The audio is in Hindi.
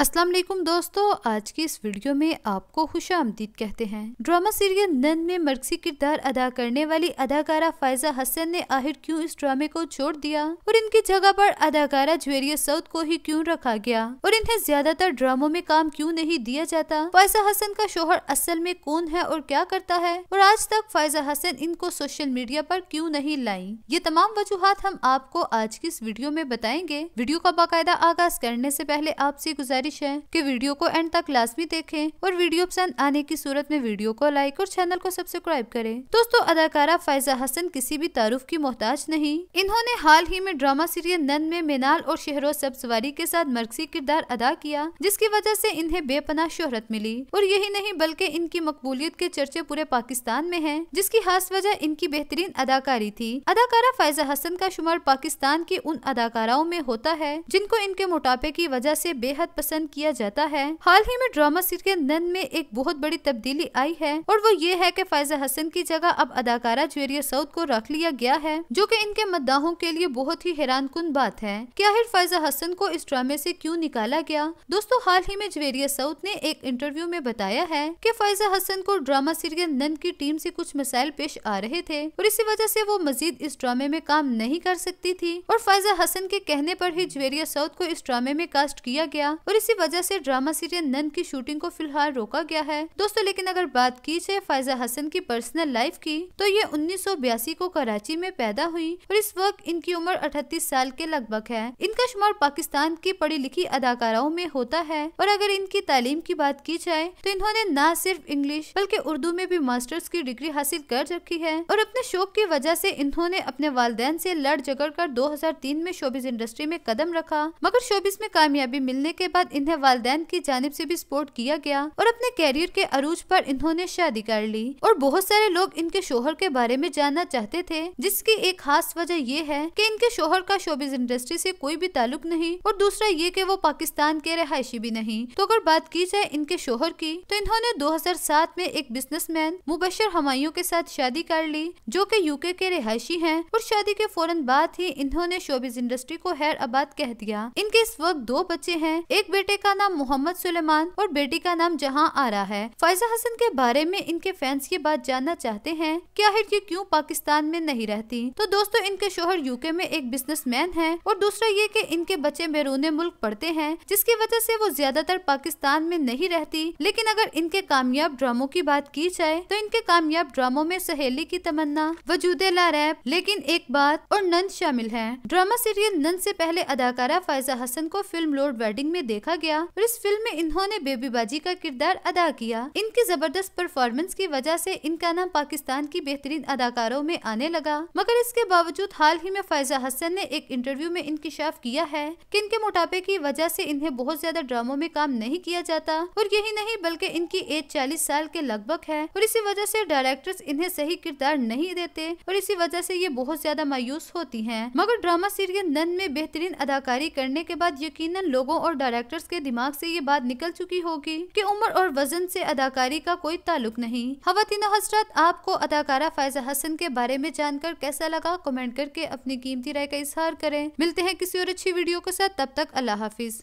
अस्सलाम वालेकुम दोस्तों, आज की इस वीडियो में आपको खुश आमदीद कहते हैं। ड्रामा सीरियल नन में मर्कसी किरदार अदा करने वाली अदाकारा फायजा हसन ने आखिर क्यों इस ड्रामे को छोड़ दिया? और इनकी जगह पर अदाकारा ज्वेरिया सऊद को ही क्यों रखा गया? और इन्हें ज़्यादातर ड्रामों में काम क्यों नहीं दिया जाता? फायजा हसन का शोहर असल में कौन है और क्या करता है? और आज तक फायजा हसन इनको सोशल मीडिया पर क्यों नहीं लाई? ये तमाम वजूहत हम आपको आज की इस वीडियो में बताएँगे। वीडियो का बाकायदा आगाज़ करने से पहले आपसे गुजारिश गुजारिश है कि वीडियो को एंड तक लाजमी देखें और वीडियो पसंद आने की सूरत में वीडियो को लाइक और चैनल को सब्सक्राइब करें। दोस्तों, अदाकारा फैजा हसन किसी भी तारुफ की मोहताज नहीं। इन्होंने हाल ही में ड्रामा सीरियल नन में मिनाल और शहरों सब्सवारी के साथ मर्कसी किरदार अदा किया, जिसकी वजह से इन्हें बेपनाह शोहरत मिली। और यही नहीं, बल्कि इनकी मकबूलियत के चर्चे पूरे पाकिस्तान में है, जिसकी खास वजह इनकी बेहतरीन अदाकारी थी। अदाकारा फैजा हसन का शुमार पाकिस्तान की उन अदाकाराओं में होता है, जिनको इनके मोटापे की वजह से बेहद पसंद पसंद किया जाता है। हाल ही में ड्रामा सीरियल नन में एक बहुत बड़ी तब्दीली आई है और वो ये है कि फायजा हसन की जगह अब अदाकारा ज्वेरिया सऊद को रख लिया गया है, जो कि इनके मद्दाहों के लिए बहुत ही हैरान कन बात है। कि आखिर फायजा हसन को इस ड्रामे ऐसी क्यूँ निकाला गया? दोस्तों, हाल ही में ज्वेरिया सऊद ने एक इंटरव्यू में बताया है कि फायजा हसन को ड्रामा सीरियल नंद की टीम से कुछ मसाइल पेश आ रहे थे और इसी वजह से वो मजीद इस ड्रामे में काम नहीं कर सकती थी। और फायजा हसन के कहने पर ही ज्वेरिया सऊद को इस ड्रामे में कास्ट किया गया और इसी वजह से ड्रामा सीरियल नन की शूटिंग को फ़िलहाल रोका गया है। दोस्तों, लेकिन अगर बात की जाए फायजा हसन की पर्सनल लाइफ की तो ये उन्नीस सौ बयासी को कराची में पैदा हुई और इस वक्त इनकी उम्र अठतीस साल के लगभग है। इनका शुमार पाकिस्तान की पढ़ी लिखी अदाकाराओं में होता है और अगर इनकी तालीम की बात की जाए तो इन्होंने न सिर्फ़ इंग्लिश बल्कि उर्दू में भी मास्टर्स की डिग्री हासिल कर रखी है और अपने शौक की वजह से इन्होंने अपने वालदेन से लड़ झगड़ कर 2003 में शोबिस इंडस्ट्री में कदम रखा। मगर शोबिस में कामयाबी मिलने के बाद इन्हें वालदेन की जानब से भी सपोर्ट किया गया और अपने कैरियर के अरूज पर इन्होंने शादी कर ली। और बहुत सारे लोग इनके शोहर के बारे में जानना चाहते थे, जिसकी एक खास वजह ये है कि इनके शोहर का शोबिज इंडस्ट्री से कोई भी ताल्लुक नहीं और दूसरा ये कि वो पाकिस्तान के रहायशी भी नहीं। तो अगर बात की जाए इनके शोहर की तो इन्होंने 2007 में एक बिजनेसमैन मुबशर हमायूं के साथ शादी कर ली, जो कि यूके के रहायशी हैं और शादी के फ़ौरन बाद ही इन्होंने शोबिज इंडस्ट्री को हैर आबाद कह दिया। इनके इस वक्त दो बच्चे हैं, एक बेटे का नाम मोहम्मद सुलेमान और बेटी का नाम जहाँ आ रहा है। फैजा हसन के बारे में इनके फैंस ये बात जानना चाहते हैं कि आखिर ये क्यों पाकिस्तान में नहीं रहती? तो दोस्तों, इनके शोहर यूके में एक बिजनेसमैन है और दूसरा ये कि इनके बच्चे बैरून मुल्क पढ़ते हैं, जिसकी वजह से वो ज़्यादातर पाकिस्तान में नहीं रहती। लेकिन अगर इनके कामयाब ड्रामों की बात की जाए तो इनके कामयाब ड्रामों में सहेली की तमन्ना, वजूद ला रैप, लेकिन एक बात और नंद शामिल है। ड्रामा सीरियल नंद से पहले अदाकारा फायजा हसन को फ़िल्म लोड वेडिंग में देखा गया और इस फ़िल्म में इन्होंने बेबी बाजी का किरदार अदा किया। इनकी ज़बरदस्त परफॉर्मेंस की वजह से इनका नाम पाकिस्तान की बेहतरीन अदाकारों में आने लगा। मगर इसके बावजूद हाल ही में फायजा हसन ने एक इंटरव्यू में इंकशाफ किया है कि इनके मोटापे की वजह से इन्हें बहुत ज़्यादा ड्रामों में काम नहीं किया जाता और यही नहीं बल्कि इनकी एज चालीस साल के लगभग है और इसी वजह से डायरेक्टर्स इन्हें सही किरदार नहीं देते और इसी वजह से ये बहुत ज़्यादा मायूस होती है। मगर ड्रामा सीरियल नन में बेहतरीन अदाकारी करने के बाद यकीन लोगों और डायरेक्टर्स के दिमाग से ये बात निकल चुकी होगी कि उम्र और वज़न से अदाकारी का कोई ताल्लुक नहीं। हवातीन हसरत आपको अदाकारा फायजा हसन के बारे में जानकर कैसा लगा? कमेंट करके अपनी कीमती राय का इजहार करें। मिलते हैं किसी और अच्छी वीडियो के साथ। तब तक अल्लाह हाफिज।